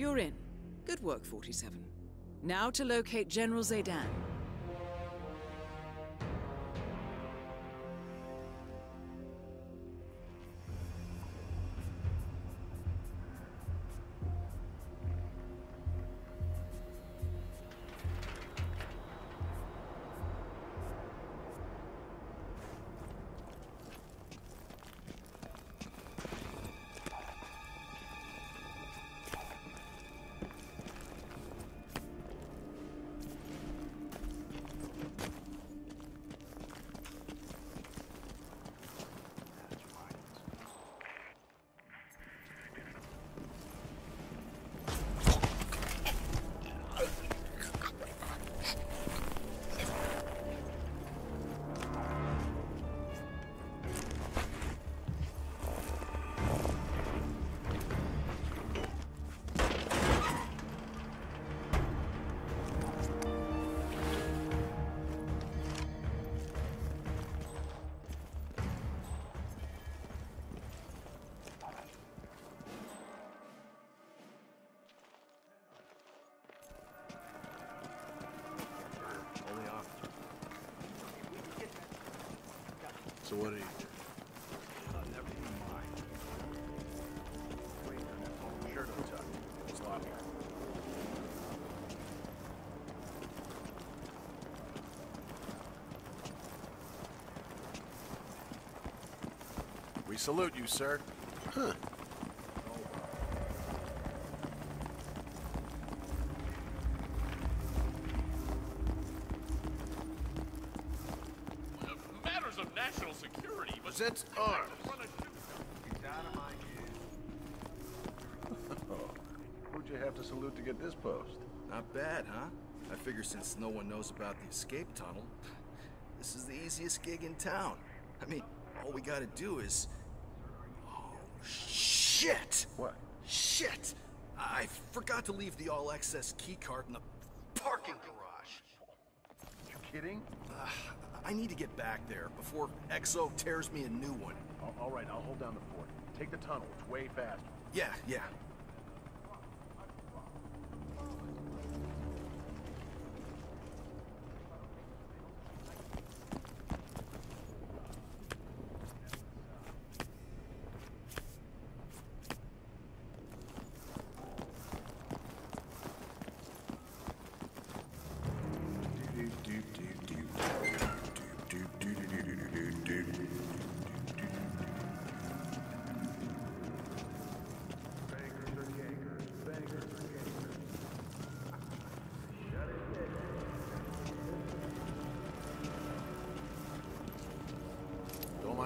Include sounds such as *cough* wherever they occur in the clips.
You're in. Good work, 47. Now to locate General Zaydan. So what do you Uh, never mind. Wait, shirt untucked. Sloppy. We salute you, sir. Huh. National security, but Presents arms. run a shoot. *laughs* Who'd you have to salute to get this post? Not bad, huh? I figure since no one knows about the escape tunnel, *laughs* this is the easiest gig in town. I mean, all we gotta do is... Oh, shit! What? Shit! I forgot to leave the all-access keycard in the parking garage. You kidding? Uh, I need to get back there before XO tears me a new one. All- right, I'll hold down the fort. Take the tunnel. It's way faster. Yeah, yeah.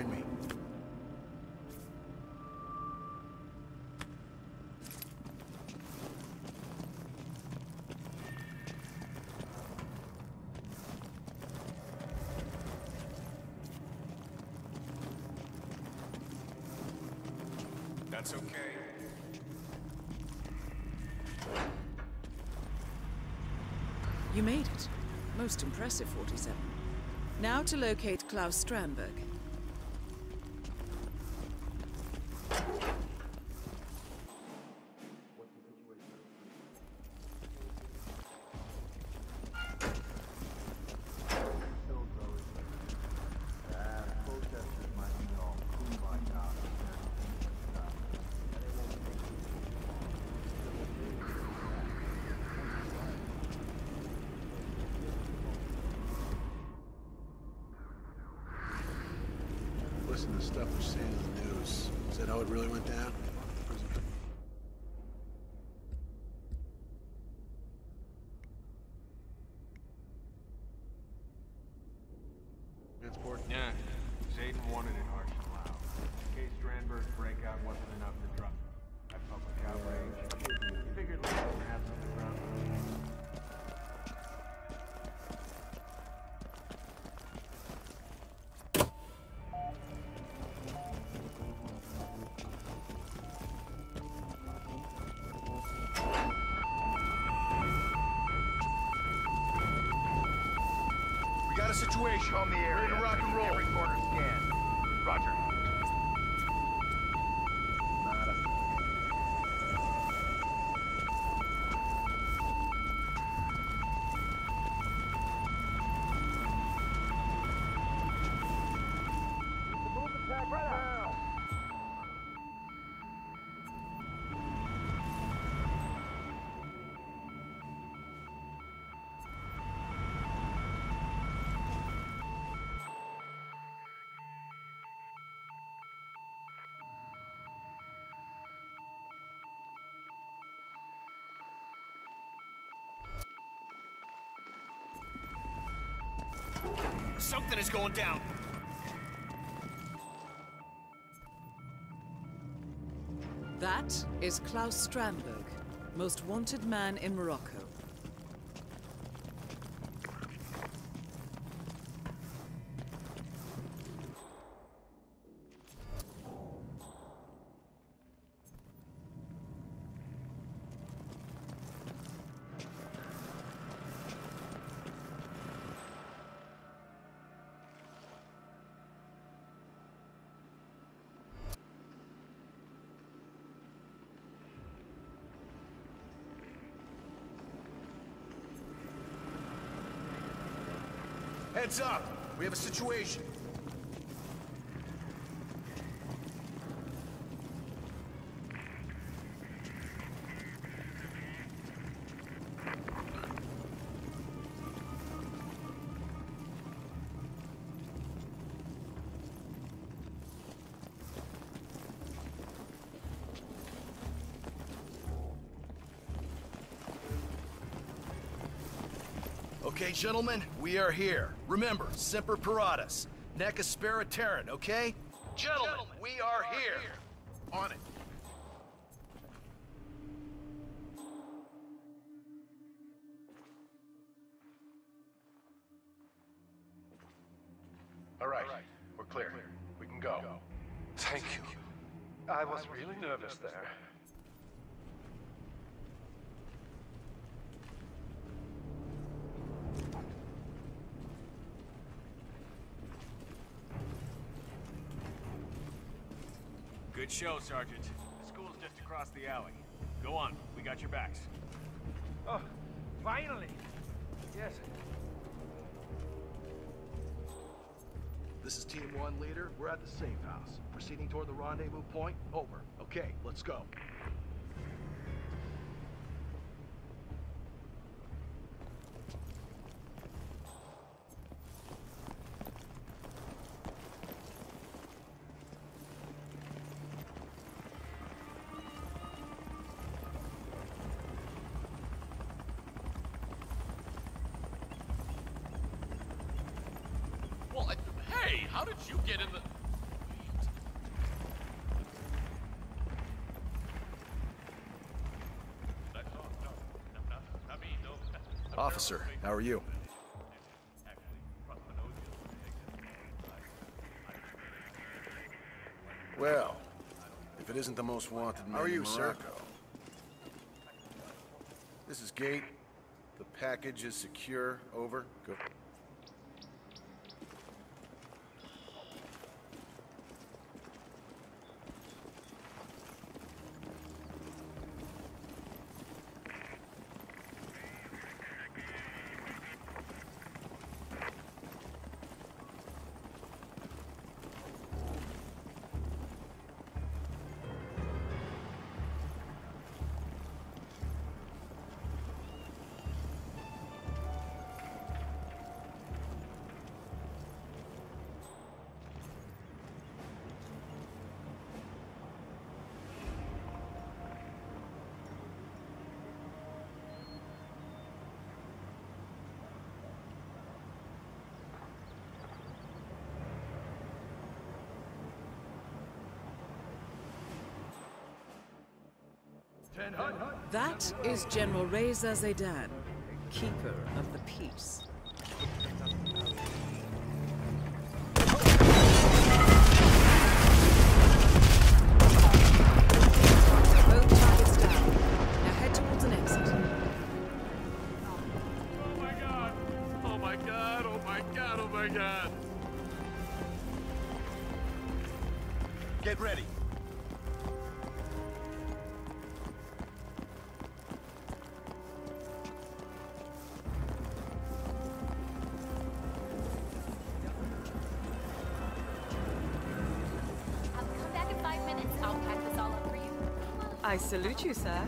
Don't me. That's okay. You made it. Most impressive, 47. Now to locate Claus Strandberg. To the stuff we're seeing on the news. Is that how it really went down? Situation on the area. Ready to rock and roll. Every corner scan. Roger. Something is going down. That is Claus Strandberg, most wanted man in Morocco. Heads up! We have a situation. Okay, gentlemen, we are here. Remember, Semper Paratus, Nec Aspera Terrent, okay? Gentlemen, we are here. On it. All right, we're clear. We can go. Thank you. I was really nervous there. Good show, Sergeant. The school's just across the alley. Go on, we got your backs. Oh, finally! Yes. This is Team 1 leader. We're at the safe house. Proceeding toward the rendezvous point. Over. Okay, let's go. How did you get in the... Officer, how are you? Actually, cross my nose the other day. Well, if it isn't the most wanted man How are you, in sir? This is Gate. The package is secure. Over. Go. That is General Reza Zaydan, Keeper of the Peace. Get targets I salute you, sir.